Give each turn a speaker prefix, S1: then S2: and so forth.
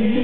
S1: Amen.